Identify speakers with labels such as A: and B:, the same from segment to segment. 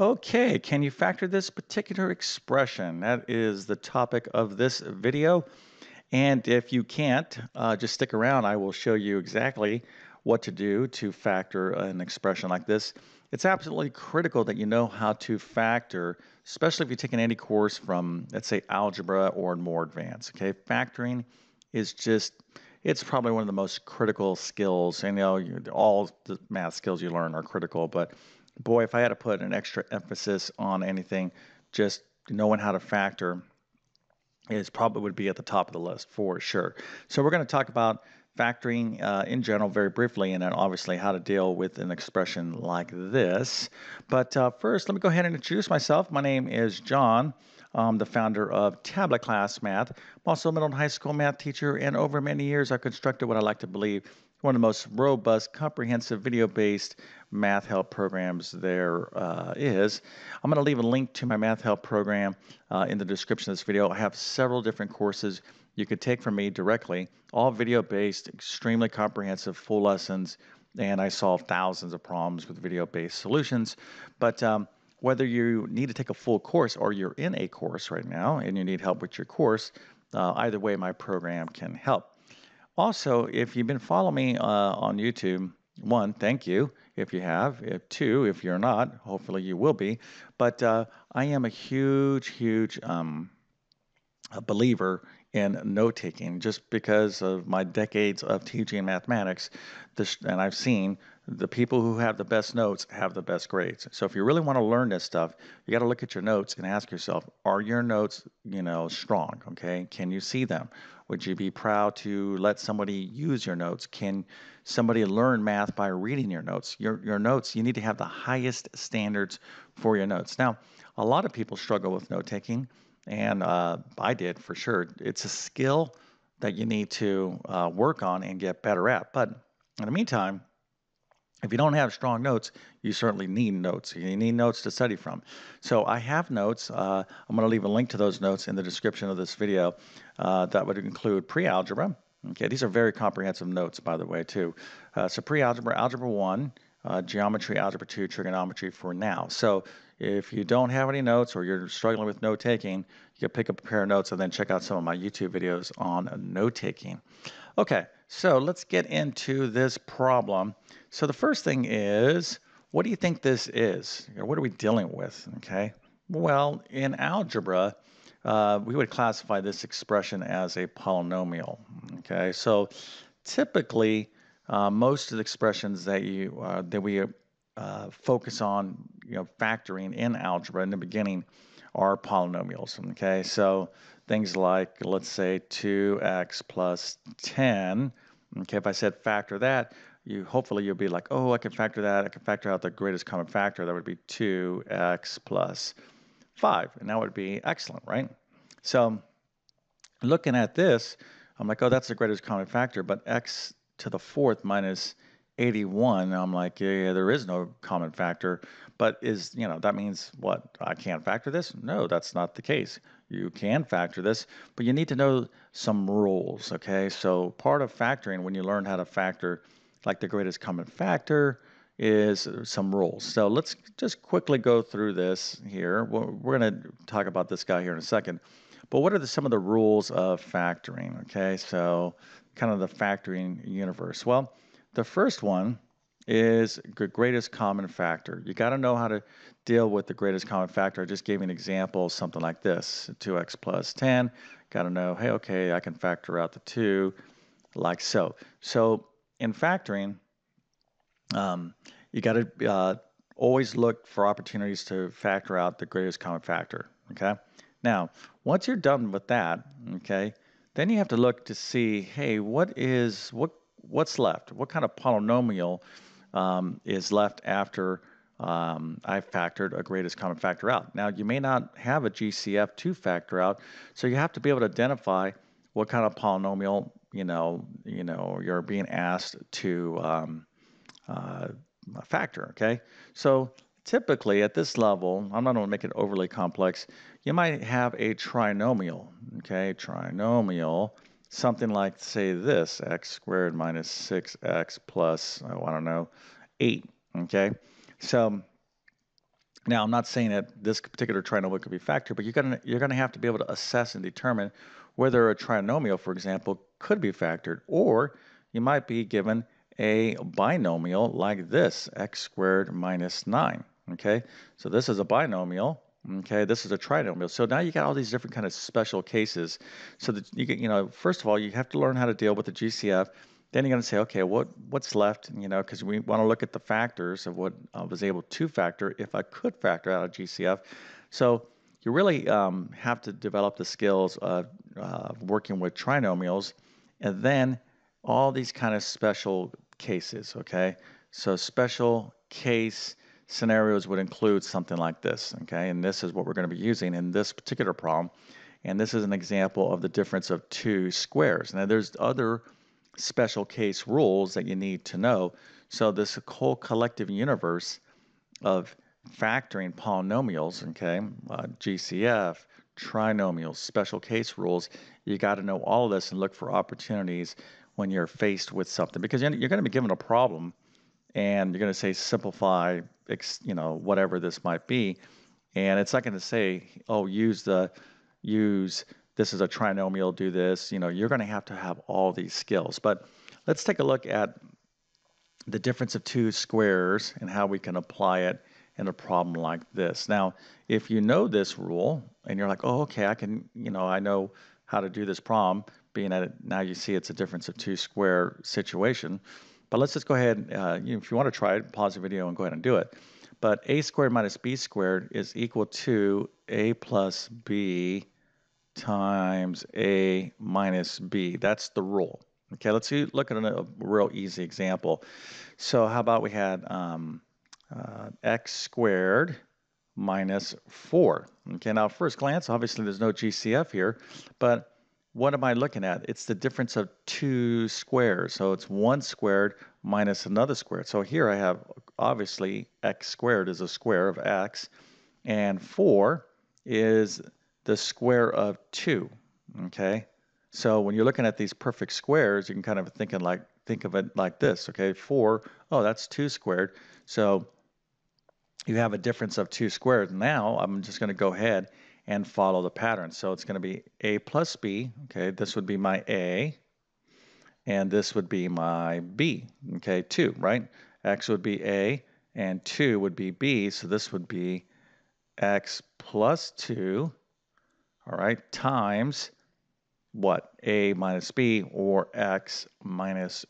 A: Okay, can you factor this particular expression? That is the topic of this video. And if you can't, uh, just stick around. I will show you exactly what to do to factor an expression like this. It's absolutely critical that you know how to factor, especially if you're taking any course from, let's say, algebra or more advanced. Okay, factoring is just, it's probably one of the most critical skills. And you know, all the math skills you learn are critical, but boy, if I had to put an extra emphasis on anything, just knowing how to factor is probably would be at the top of the list for sure. So we're going to talk about factoring uh, in general very briefly and then obviously how to deal with an expression like this. But uh, first, let me go ahead and introduce myself. My name is John. I'm the founder of TabletClass Math. I'm also a middle and high school math teacher, and over many years, I've constructed what I like to believe one of the most robust, comprehensive video-based math help programs there uh, is. I'm going to leave a link to my math help program uh, in the description of this video. I have several different courses you could take from me directly, all video-based, extremely comprehensive, full lessons, and I solve thousands of problems with video-based solutions. But um, whether you need to take a full course or you're in a course right now and you need help with your course, uh, either way, my program can help. Also, if you've been following me uh, on YouTube, one, thank you if you have. If, two, if you're not, hopefully you will be. But uh, I am a huge, huge um, a believer in note taking just because of my decades of teaching mathematics. This, and I've seen the people who have the best notes have the best grades. So if you really want to learn this stuff, you got to look at your notes and ask yourself, are your notes, you know, strong? Okay, can you see them? Would you be proud to let somebody use your notes? Can somebody learn math by reading your notes? Your your notes, you need to have the highest standards for your notes. Now, a lot of people struggle with note taking, and uh, I did for sure. It's a skill that you need to uh, work on and get better at. But in the meantime, if you don't have strong notes, you certainly need notes. You need notes to study from. So I have notes. Uh, I'm going to leave a link to those notes in the description of this video. Uh, that would include pre-algebra. Okay, these are very comprehensive notes, by the way, too. Uh, so pre-algebra, algebra 1, uh, geometry, algebra 2, trigonometry for now. So if you don't have any notes or you're struggling with note taking, you can pick up a pair of notes and then check out some of my YouTube videos on note taking. Okay, so let's get into this problem. So the first thing is, what do you think this is? What are we dealing with? Okay. Well, in algebra, uh, we would classify this expression as a polynomial. Okay. So typically, uh, most of the expressions that you uh, that we uh, focus on, you know, factoring in algebra in the beginning are polynomials. Okay. So things like, let's say, 2x plus 10. Okay. If I said factor that, you hopefully you'll be like, oh, I can factor that. I can factor out the greatest common factor. That would be 2x plus 5. And that would be excellent, right? So looking at this, I'm like, oh, that's the greatest common factor. But x to the fourth minus 81, I'm like, yeah, yeah, there is no common factor. But is, you know, that means what? I can't factor this? No, that's not the case. You can factor this, but you need to know some rules, okay? So part of factoring, when you learn how to factor like the greatest common factor is some rules. So let's just quickly go through this here. We're going to talk about this guy here in a second. But what are the, some of the rules of factoring? Okay, so kind of the factoring universe. Well, the first one is the greatest common factor. You got to know how to deal with the greatest common factor. I just gave you an example, something like this, 2x plus 10. Got to know, hey, okay, I can factor out the 2 like so. So in factoring, um, you got to uh, always look for opportunities to factor out the greatest common factor. Okay. Now, once you're done with that, okay, then you have to look to see, hey, what is what what's left? What kind of polynomial um, is left after um, I've factored a greatest common factor out? Now, you may not have a GCF to factor out, so you have to be able to identify what kind of polynomial you know, you know, you're being asked to um, uh, factor. Okay, so typically at this level, I'm not going to make it overly complex. You might have a trinomial. Okay, trinomial, something like say this: x squared minus 6x plus oh, I don't know, eight. Okay, so Now, I'm not saying that this particular trinomial could be factored, but you're gonna you're gonna have to be able to assess and determine whether a trinomial, for example, could be factored, or you might be given a binomial like this, x squared minus 9. Okay, so this is a binomial. Okay, this is a trinomial. So now you got all these different kind of special cases. So that you get, you know, first of all, you have to learn how to deal with the GCF. Then you're going to say, okay, what what's left? You know, because we want to look at the factors of what I was able to factor if I could factor out a GCF. So you really um, have to develop the skills of uh, working with trinomials, and then all these kind of special cases. Okay, so special case scenarios would include something like this. Okay, and this is what we're going to be using in this particular problem. And this is an example of the difference of two squares. Now, there's other special case rules that you need to know. So this whole collective universe of factoring polynomials, okay, uh, GCF, trinomials, special case rules, you got to know all of this and look for opportunities when you're faced with something because you're going to be given a problem and you're going to say simplify, you know, whatever this might be, and it's not going to say, oh, use the use this is a trinomial, do this. You know, you're going to have to have all these skills. But let's take a look at the difference of two squares and how we can apply it in a problem like this. Now, if you know this rule and you're like, oh, okay, I can, you know, I know how to do this problem, being that now you see it's a difference of two square situation. But let's just go ahead, uh, if you want to try it, pause the video and go ahead and do it. But a squared minus b squared is equal to a plus b times a minus b. That's the rule. Okay, let's see, look at a, real easy example. So how about we had um, uh, x squared minus 4. Okay, now first glance, obviously there's no GCF here, but what am I looking at? It's the difference of two squares. So it's 1 squared minus another squared. So here I have, obviously, x squared is a square of x, and 4 is the square of 2, okay? So when you're looking at these perfect squares, you can kind of thinking like think of it like this, okay? 4, oh, that's 2 squared. So you have a difference of 2 squared. Now I'm just going to go ahead and follow the pattern. So it's going to be a plus b, okay? This would be my a, and this would be my b, okay? 2, right? x would be a, and 2 would be b, so this would be x plus 2 all right, times what? A minus B or X minus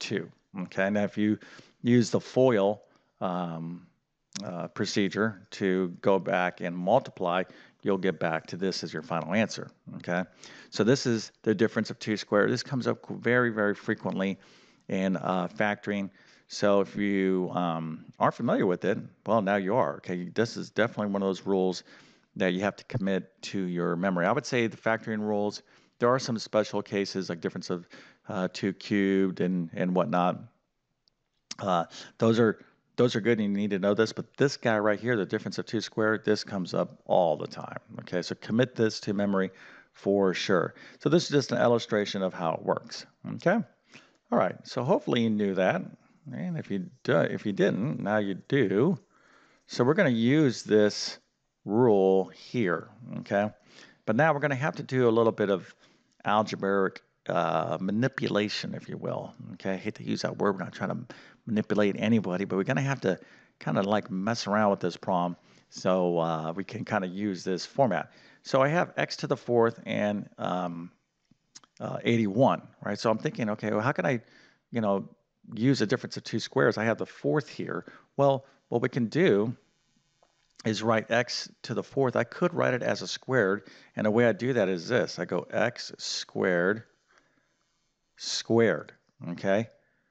A: 2. Okay, now if you use the FOIL um, uh, procedure to go back and multiply, you'll get back to this as your final answer. Okay, so this is the difference of 2 squared. This comes up very, very frequently in uh, factoring. So if you um, aren't familiar with it, well, now you are. Okay, this is definitely one of those rules that you have to commit to your memory. I would say the factoring rules, there are some special cases like difference of uh, 2 cubed and, and whatnot. Uh, those are those are good and you need to know this, but this guy right here, the difference of 2 squared, this comes up all the time. Okay, so commit this to memory for sure. So this is just an illustration of how it works. Okay, all right, so hopefully you knew that. And if you, do, if you didn't, now you do. So we're going to use this rule here, okay? But now we're going to have to do a little bit of algebraic uh, manipulation, if you will. Okay, I hate to use that word. We're not trying to manipulate anybody, but we're going to have to kind of like mess around with this problem so uh, we can kind of use this format. So I have x to the fourth and um, uh, 81, right? So I'm thinking, okay, well, how can I, you know, use a difference of two squares? I have the fourth here. Well, what we can do is write x to the fourth. I could write it as a squared, and the way I do that is this. I go x squared squared, okay?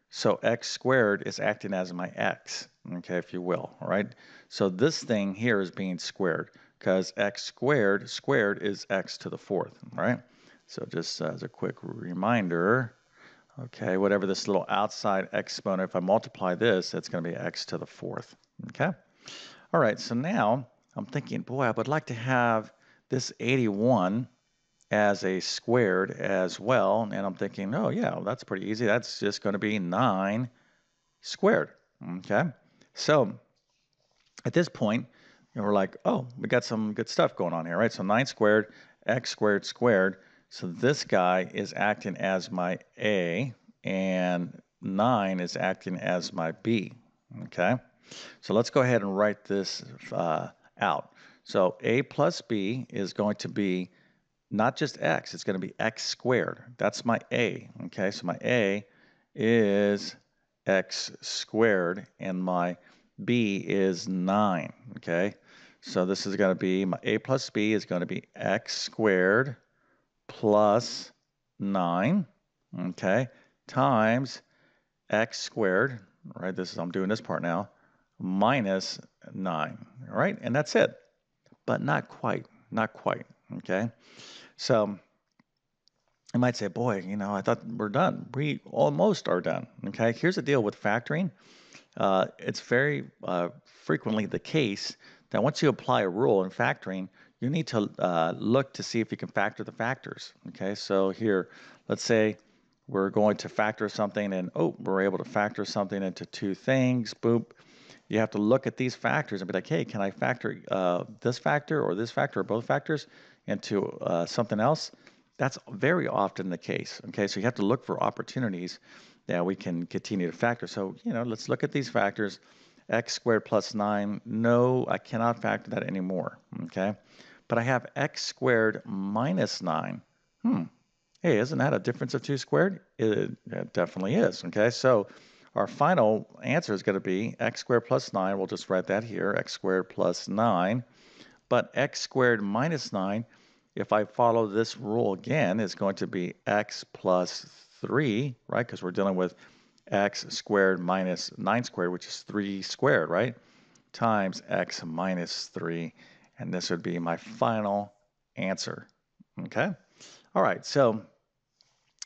A: So x squared is acting as my x, okay, if you will, all right? So this thing here is being squared because x squared squared is x to the fourth, right? So just as a quick reminder, okay, whatever this little outside exponent, if I multiply this, it's going to be x to the fourth, okay? All right, so now I'm thinking, boy, I would like to have this 81 as a squared as well. And I'm thinking, oh, yeah, well, that's pretty easy. That's just going to be 9 squared. Okay, so at this point, and we're like, oh, we got some good stuff going on here, right? So 9 squared, x squared squared. So this guy is acting as my a, and 9 is acting as my b, okay? So let's go ahead and write this uh, out. So a plus b is going to be not just x, it's going to be x squared. That's my a, okay? So my a is x squared, and my b is 9, okay? So this is going to be, my a plus b is going to be x squared plus 9, okay, times x squared, right, this is, I'm doing this part now, minus 9, all right, and that's it. But not quite, not quite, okay? So you might say, boy, you know, I thought we're done. We almost are done, okay? Here's the deal with factoring. Uh, it's very uh, frequently the case that once you apply a rule in factoring, you need to uh, look to see if you can factor the factors. Okay, so here, let's say we're going to factor something and oh, we're able to factor something into two things, boop. You have to look at these factors and be like, hey, can I factor uh, this factor or this factor or both factors into uh, something else? That's very often the case. Okay, so you have to look for opportunities that we can continue to factor. So, you know, let's look at these factors x squared plus 9. No, I cannot factor that anymore, okay? But I have x squared minus 9. Hmm, hey, isn't that a difference of 2 squared? It, it definitely is, okay? So our final answer is going to be x squared plus 9. We'll just write that here, x squared plus 9. But x squared minus 9, if I follow this rule again, it's going to be x plus 3, right? Because we're dealing with x squared minus 9 squared, which is 3 squared, right? Times x minus 3. And this would be my final answer. Okay? All right, so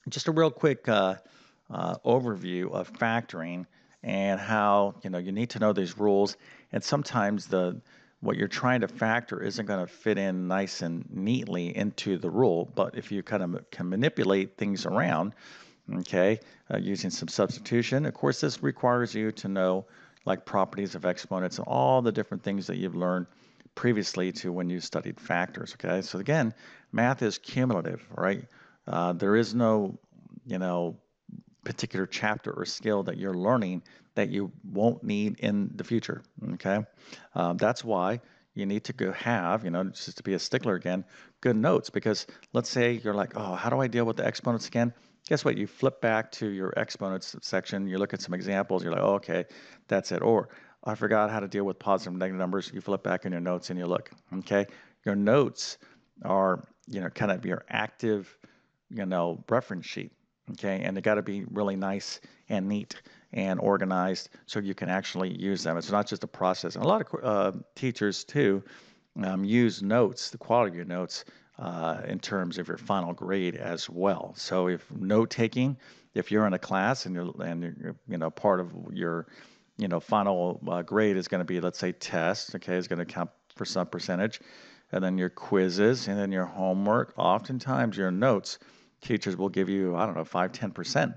A: just a real quick uh, uh, overview of factoring and how you know you need to know these rules and sometimes the what you're trying to factor isn't going to fit in nice and neatly into the rule but if you kind of can manipulate things around okay, uh, using some substitution. Of course, this requires you to know like properties of exponents and all the different things that you've learned previously to when you studied factors, okay? So again, math is cumulative, right? Uh, there is no, you know, particular chapter or skill that you're learning that you won't need in the future, okay? Um, that's why you need to go have, you know, just to be a stickler again, good notes because let's say you're like, oh, how do I deal with the exponents again? guess what? You flip back to your exponents section, you look at some examples, you're like, oh, okay, that's it. Or I forgot how to deal with positive and negative numbers. You flip back in your notes and you look, okay? Your notes are, you know, kind of your active, you know, reference sheet, okay? And they got to be really nice and neat and organized so you can actually use them. It's not just a process. And a lot of uh, teachers, too, um, use notes, the quality of your notes, uh, in terms of your final grade as well. So if note taking, if you're in a class and you're and you're, you know part of your you know final uh, grade is going to be let's say test, okay, is going to count for some percentage, and then your quizzes and then your homework. Oftentimes your notes, teachers will give you I don't know five ten percent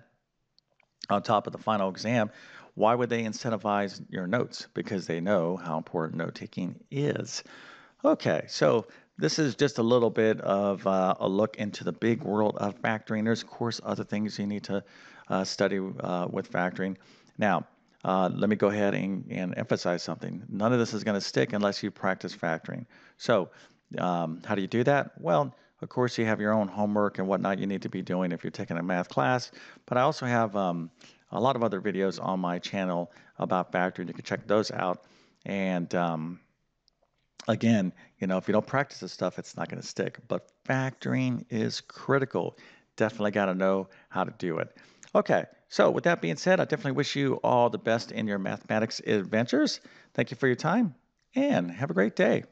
A: on top of the final exam. Why would they incentivize your notes? Because they know how important note taking is. Okay, so this is just a little bit of uh, a look into the big world of factoring. There's, of course, other things you need to uh, study uh, with factoring. Now, uh, let me go ahead and, and, emphasize something. None of this is going to stick unless you practice factoring. So, um, how do you do that? Well, of course, you have your own homework and whatnot you need to be doing if you're taking a math class. But I also have um, a lot of other videos on my channel about factoring. You can check those out. And um, again, you know, if you don't practice this stuff, it's not going to stick. But factoring is critical. Definitely got to know how to do it. Okay, so with that being said, I definitely wish you all the best in your mathematics adventures. Thank you for your time and have a great day.